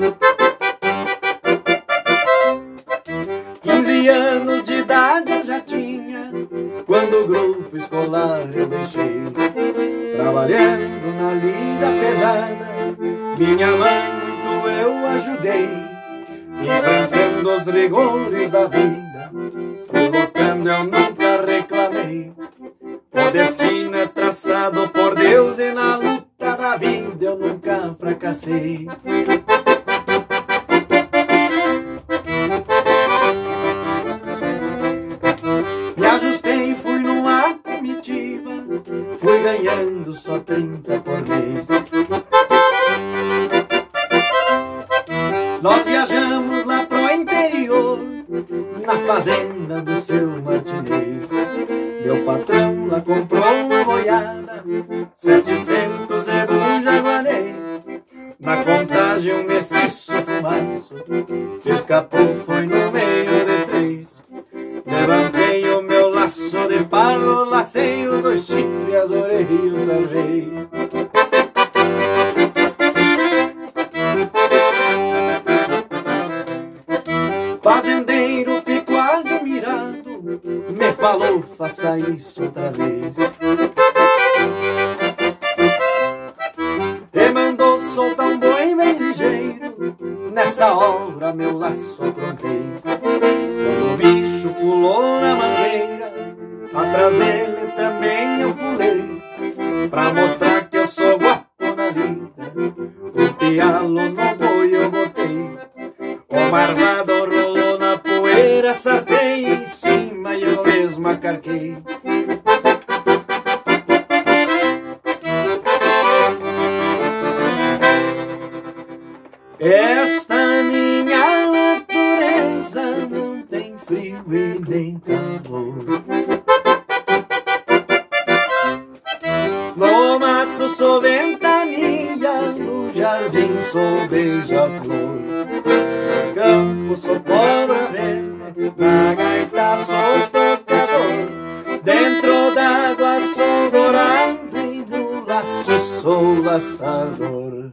me criei. 15 anos de idade eu já tinha, quando o grupo escolar eu deixei. Trabalhando na lida pesada, minha mãe muito eu ajudei. Enfrentando os rigores da vida, lutando eu nunca reclamei. O destino é traçado por Deus e na luta da vida eu nunca fracassei. Ganhando só 30 por mês. Nós viajamos lá pro interior, na fazenda do seu Martinez. Meu patrão lá comprou uma boiada, 700 é do jaguarês. Na contagem um mestiço fumaço, se escapou foi no meio de três. Levantei o meu laço de palo, lacei os dois chifres, as orelhas arrei. Fazendeiro ficou admirado, me falou, faça isso outra vez. E mandou soltar um boi bem ligeiro, nessa hora meu laço aprontei. Pra mostrar que eu sou guapo na vida. O pialo no boi eu botei, o marvado rolou na poeira, sartei em cima e eu mesmo acarquei. Esta minha natureza não tem frio e nem calor. Sou ventania, no jardim sou beija-flor. No campo sou cobra na gaita sou tocador. Dentro d'água sou dourado e no laço sou laçador.